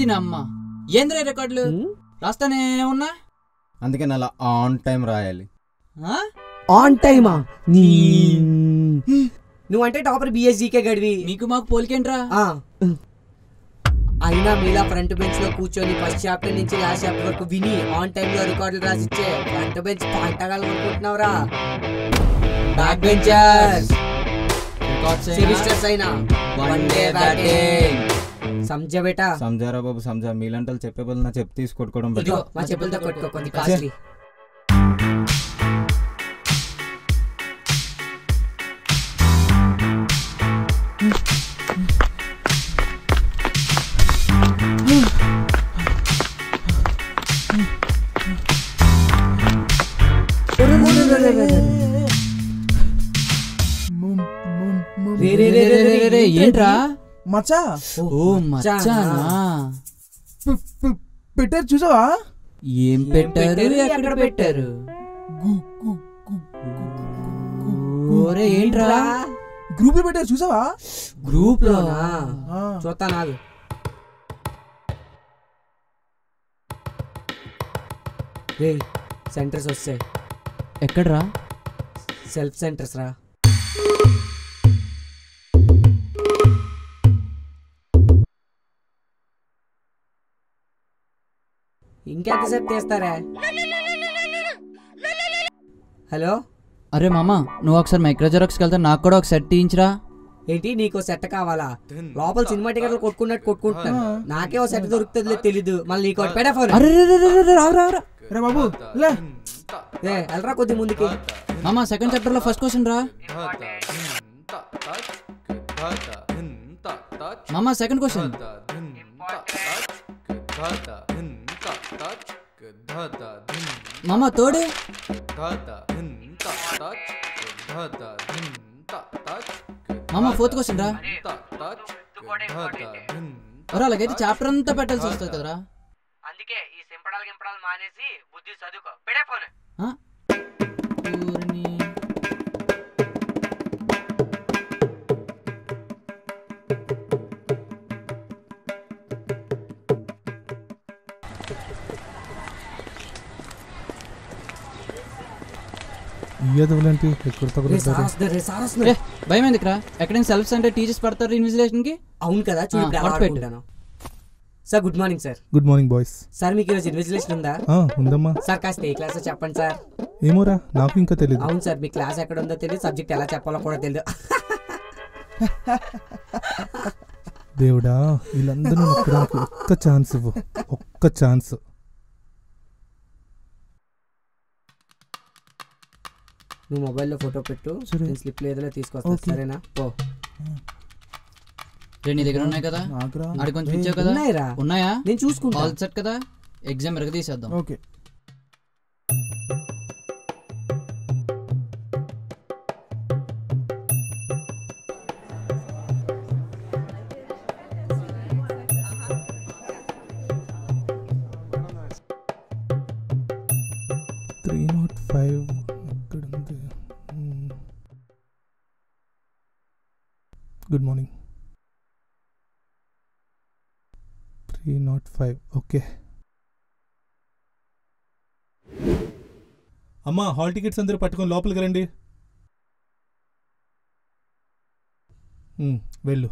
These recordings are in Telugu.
దీని అమ్మ. ఏంద్రే రికార్డులు? రాస్తానే ఉన్నా? అందుకే అలా ఆన్ టైం రాయాలి? ఆన్ టైమా నీ. నువ్వంటే టాపర్ బిఎస్జీకే గడివి. మీకు మాకు పోలికేంట్రా. అయినా మీలా ఫ్రంట్ బెంచ్లో కూర్చొని ఫస్ట్ చాప్టర్ నుంచి లాస్ట్ చాప్టర్ వరకు విని ఆన్ టైం లో రికార్డులు రాసిచ్చే ఫ్రంట్ బెంచ్ పంటగాలు అనుకుంటున్నావురా? బ్యాక్ బెంచర్స్ సెమిస్టర్స్ అయినా. వన్ డే బ్యాటింగ్ సంజ బేటా? సంజారా బాబు సంజా మీలాంటి వాళ్ళు చెప్పే బదులు నా చెప్పు తీసి కొట్టుకోవడం. ఇదిగో మా చెప్పులతో కొట్టుకో కాస్ట్లీ. ఏంట్రా? మచ్చా? ఓ మచ్చానా పెట్టారు చూసావా? ఏం పెట్టారు? ఎక్కడ ఎక్కడ పెట్టారు? ఓరే ఏంట్రా? గ్రూప్లో పెట్టారు చూసావా? గ్రూప్లో ఆ. చూస్తా నాగు. రే సెంటర్స్ వస్తాయి ఎక్కడ్రా? సెల్ఫ్ సెంటర్స్ రా. ఇంకెంతసేపు తీస్తారా? హలో? అరే మామ నువ్వు ఒకసారి మైక్రో జెరాక్స్కి వెళ్తే నాకు కూడా ఒక సెట్ తీయించరా. ఏంటి నీకో సెట్ కావాలా? లోపల సినిమా టికెట్లు కొట్టుకున్నట్టు కొట్టుకుంటున్నాను. నాకే ఓ సెట్ దొరుకుతుందిలే తెలీదు. మళ్ళీ నీకు ఒకటి పెడా ఫోన్. రే, బాబు లే. ఏ వెళ్ళరా కొద్ది ముందుకి. మామ సెకండ్ చాప్టర్లో ఫస్ట్ క్వశ్చన్ రా. మామ సెకండ్ క్వశ్చన్ మామ థర్డ్ మామ ఫోర్త్ క్వశ్చన్ రా. ఒరే అలాగైతే చాప్టర్ అంతా పెట్టాల్సి వస్తుంది కదరా. అందుకే ఈ సింపడాలు గింపడాలు మానేసి బుద్ధి చదువుకో. పెడే ఫోన్. ఇయ్యదులంటే ఎక్కడ తగులుతారు రే, భయం ఎందుకురా ఎక్కడైనా సెల్ఫ్ సెంటర్ టీచర్స్ పడతారు ఇన్విజిలేషన్కి? అవును కదా చూడు. Sir good morning sir. Good morning boys sir మీకు ఈరోజు ఇన్విజిలేషన్ ఉందా? ఉందమ్మా. సార్ కాస్త ఏ క్లాస్ చెప్పండి సార్. ఏమోరా నాకు ఇంకా తెలియదు అవును సార్ మీ క్లాస్ ఎక్కడ ఉందో తెలియదు సబ్జెక్ట్ ఎలా చెప్పాలో కూడా తెలియదు దేవుడా వీళ్ళందరూ ఒక్క ఛాన్స్ ఇవ్వు ఒక్క ఛాన్స్ నువ్వు మొబైల్లో ఫోటో పెట్టు సరే. నేను స్లిప్ లేదో తీసుకొస్తా. సరేనా? పో. రే నీ దగ్గర ఉన్నాయి కదా? ఆడి కొంచెం ఇచ్చావు కదా? ఉన్నాయిరా. ఉన్నాయా? నేను చూసుకుంటా. ఆల్ సెట్ కదా? ఎగ్జామ్ ఎరగ తీసేద్దాం okay. Good morning three nought five okay అమ్మా హాల్ టికెట్స్ అందరూ పట్టుకొని లోపలికి రండి. వెళ్ళు.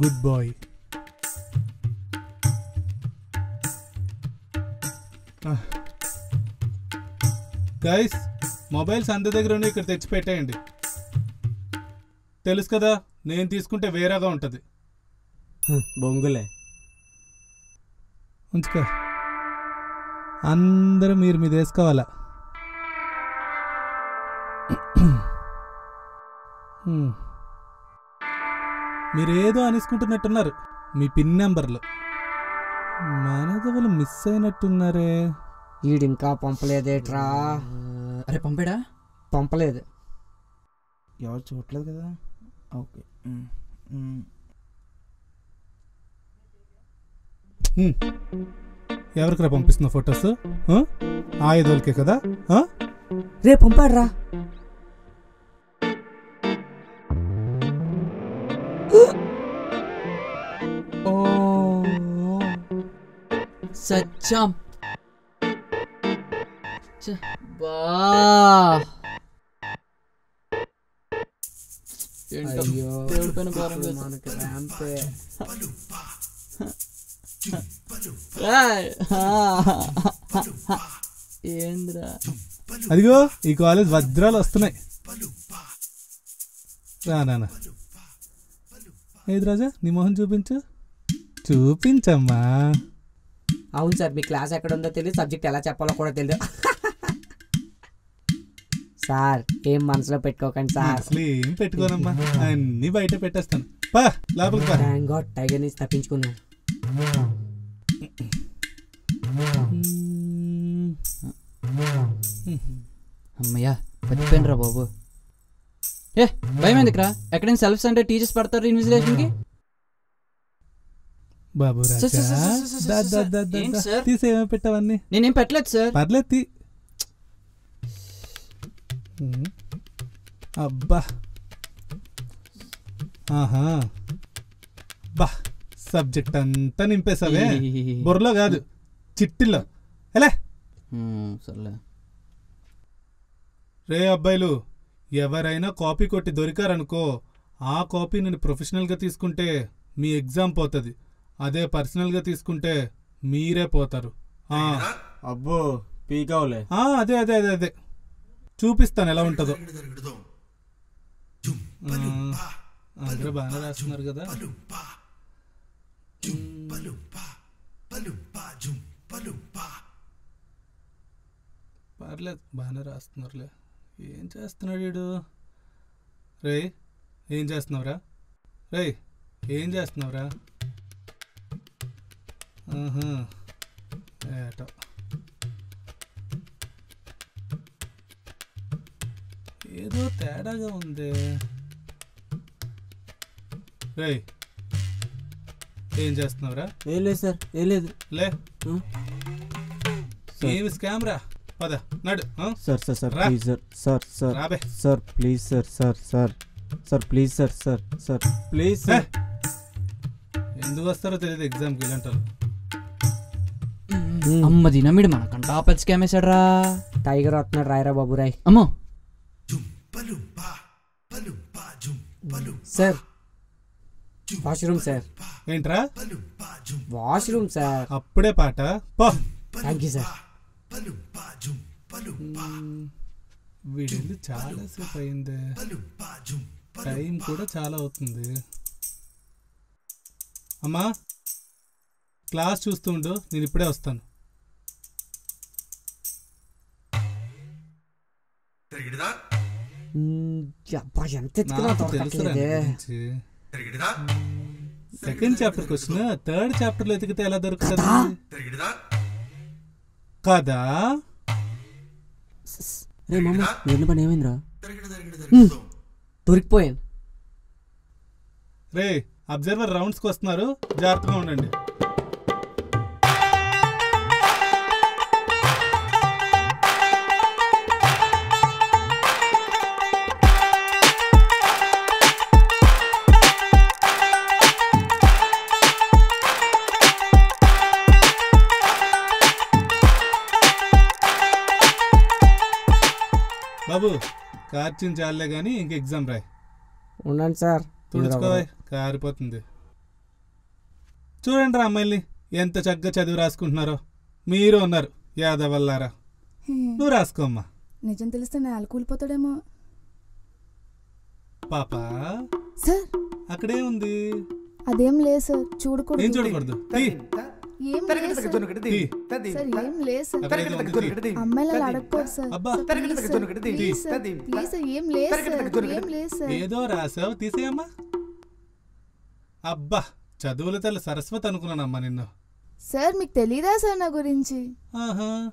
గుడ్ బాయ్ గైస్ మొబైల్స్ అందరి దగ్గర ఉన్నాయి ఇక్కడ తెచ్చి పెట్టేయండి తెలుసు కదా నేను తీసుకుంటే వేరేగా ఉంటుంది. బొంగులే. ఉంచుకో. అందరూ మీరు మీద వేసుకోవాలా. మీరేదో అనేసుకుంటున్నట్టున్నారు మీ పిన్ నెంబర్లు. మనదవలు మిస్ అయినట్టున్నారే. ఈడింకా పంపలేదేట్రా? అరే పంపాడా? పంపలేదు. ఎవరు చూడలేదు కదా? ఓకే. ఎవరికిరా పంపిస్తున్న ఫొటోస్? ఆయుధోలకే కదా? రే పంపాడ్రా. సచ్చాం బా దేవుడి పైన భారం మనకి ర్యాంపే ఏంద్రా అదిగో ఈ కాలేజ్ వజ్రాలు వస్తున్నాయి. రా. ఏది రాజా నీ మొహం చూపించు. చూపించమ్మా. అవును సార్ మీ క్లాస్ ఎక్కడ ఉందో తెలియదు సబ్జెక్ట్ ఎలా చెప్పాలో కూడా తెలియదు. సార్ ఏం మనసులో పెట్టుకోకండి సార్. అసలు ఏం పెట్టుకోనమ్మా? అన్ని బయట పెట్టేస్తాను. పా లోపలికి పా. థ్యాంక్ గాడ్ టైగర్ నుంచి తప్పించుకున్నాను. అమ్మయ్యా బతిపోయినరా బాబు. ఏ భయం ఎందుకురా? ఎక్కడైనా సెల్ఫ్ సెంటర్ టీచర్స్ పడతారు ఇన్విజిలేషన్కి బాబు సార్, రాజా? తీసేమో పెట్టావన్నీ? నేనేం పెట్టలేదు సార్. పర్లేదు. అబ్బా. ఆహా. బా. సబ్జెక్ట్ అంతా నింపేసావే బుర్రలో కాదు. చిట్టిల్లో ఎలా? సర్లే. రే అబ్బాయిలు ఎవరైనా కాపీ కొట్టి దొరికారనుకో ఆ కాపీ నేను ప్రొఫెషనల్గా తీసుకుంటే మీ ఎగ్జామ్ పోతుంది. అదే పర్సనల్గా తీసుకుంటే మీరే పోతారు. ఆ, అబ్బో పీకావులే. ఆ, అదే అదే అదే అదే. చూపిస్తాను ఎలా ఉంటుందో. అందరూ బాగానే రాస్తున్నారు కదా. పర్లేదు బాగానే రాస్తున్నారులే. ఏం చేస్తున్నాడు వీడు? రే ఏం చేస్తున్నావురా? రే ఏం చేస్తున్నావురా? ఏటో. ఏదో తేడాగా ఉంది. రే ఏం చేస్తున్నావురా? ఏం లేదు సార్ ఏం లేదు. లే? ఏమి స్కామ్ రా పద నడు? సార్ సార్ సార్ రా. Please sir sir sir రాబే. Sir please sir sir sir sir please sir sir sir please sir. ఎందుకు వస్తారో తెలియదు ఎగ్జామ్కి ఇలాంటి వాళ్ళు. అమ్మ దినమిడు మనకంట పెద్ద స్కామ్ వేసాడ్రా. టైగర్ వస్తున్నాడు రాయరా బాబు రాయ్. అమ్మో. సార్. Washroom sir. ఏంట్రా? Washroom sir. అప్పుడే పాట. పో. Thank you sir. వీడింది చాలా సేపు అయింది. టైం కూడా చాలా అవుతుంది. అమ్మా క్లాస్ చూస్తుండు నేను ఇప్పుడే వస్తాను. మ్మ్, అబ్బా ఎంత ఎత్తుకున్నా దొరకట్లేదే సెకండ్ చాప్టర్ క్వశ్చన్ థర్డ్ చాప్టర్లో ఎతికితే ఎలా దొరుకుతుంది కదా రే మామ రెండు పని ఏమైందిరా దొరికిపోయాను రే అబ్జర్వర్ రౌండ్స్కి వస్తున్నారు జాగ్రత్తగా ఉండండి బాబు కార్చిన చాలే గానీ ఇంక ఎగ్జామ్ రాయ్. ఉండండి సార్. తుడుచుకోవా కారిపోతుంది. చూడండి రా అమ్మాయిల్ని ఎంత చక్కగా చదివి రాసుకుంటున్నారో. మీరు ఉన్నారు యాదవల్లారా. నువ్వు రాసుకోమ్మా. నిజం తెలిస్తే నేల కూలిపోతాడేమో. పాప సార్. అక్కడే ఉంది అదేం లేదు సార్ చూడకూడదు. చూడకూడదు? తీ, ఏం లేదు సార్. తీ. సార్ ఏం లేదు సార్. అక్కడే ఉంది, తీ. అమ్మాయిలు అలా అడగకూడదు సార్. అబ్బా. Sir, please sir, please sir, please sir, ఏం లేదు సార్. ఏం లేదు సార్. ఏదో రాసావు తీసేయమ్మా. అబ్బా చదువుల తల్లి సరస్వతి అనుకున్నానమ్మా నిన్ను. సార్ మీకు తెలీదా సార్ నా గురించి? ఆహా.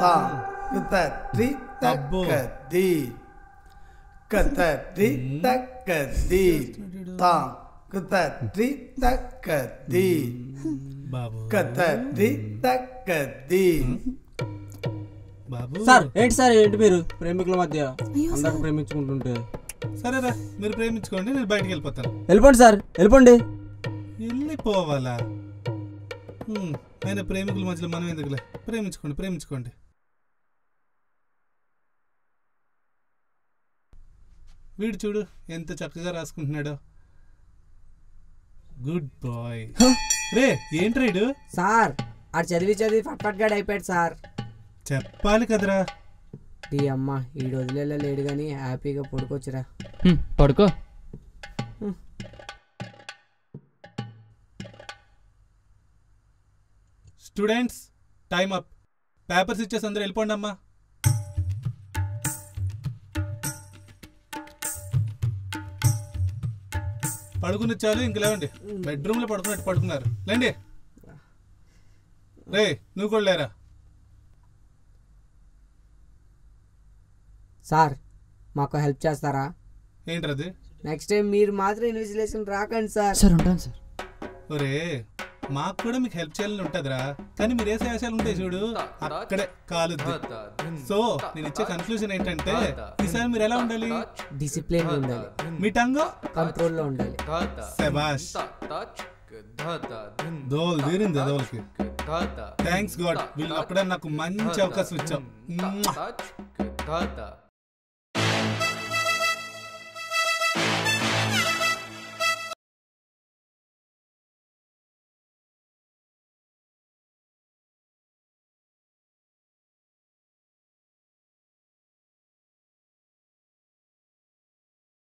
తా కత రి అబ్బో. తక్కది కత రి తక్కది తా రి తక్కది బాబు కత రి తక్కది బాబు సార్ ఏంటి సార్ ఏంటి మీరు ప్రేమికుల మధ్య అందరూ ప్రేమించుకుంటుంటే? సరేరా మీరు ప్రేమించుకోండి నేను బయటికి వెళ్ళిపోతాను. వెళ్ళిపోండి సార్ వెళ్ళిపోండి. వెళ్ళిపోవాలా? ఆయన ప్రేమికుల మధ్యలో మనం ఎందుకులే? ప్రేమించుకోండి ప్రేమించుకోండి. వీడు చూడు ఎంత చక్కగా రాసుకుంటున్నాడో. గుడ్ బాయ్ రే ఏంటి రైడు సార్ ఆడు చదివి చదివి ఫట్ఫట్ అయిపోయాడు సార్. చెప్పాలి కదరా. ఈ అమ్మ ఈడు వదిలేలేడు కానీ హ్యాపీగా పడుకోవచ్చురా. హ్మ్, పడుకో. స్టూడెంట్స్ టైం అప్ పేపర్స్ ఇచ్చేసి అందరూ వెళ్ళిపోండి అమ్మా పడుకుని చాలు ఇంక లేవండి. బెడ్రూమ్లో పడుకున్నట్టు పడుకున్నారు. లేండి. రే నువ్వు కూడా లేరా? సార్ మాకు హెల్ప్ చేస్తారా? ఏంటది నెక్స్ట్ టైం మీరు మాత్రం ఇన్విజిలేషన్ రాకండి సార్. సార్ ఉంటాను సార్. ఒరే మాకు కూడా మీకు హెల్ప్ చేయాలని ఉంటదిరా కానీ మీరు వేసే ఆశాలు ఉంటాయి చూడు అక్కడే కాలుద్ది సో నేను ఇచ్చే కన్క్లూజన్ ఏంటంటే ఈసారి మీరు ఎలా ఉండాలి డిసిప్లిన్ ఉండాలి మీ టంగో కంట్రోల్లో ఉండాలి శబాష్ దోల్ తీరింది దోల్కి థ్యాంక్స్ గాడ్ వీళ్ళు అప్పుడే నాకు మంచి అవకాశం ఇచ్చాం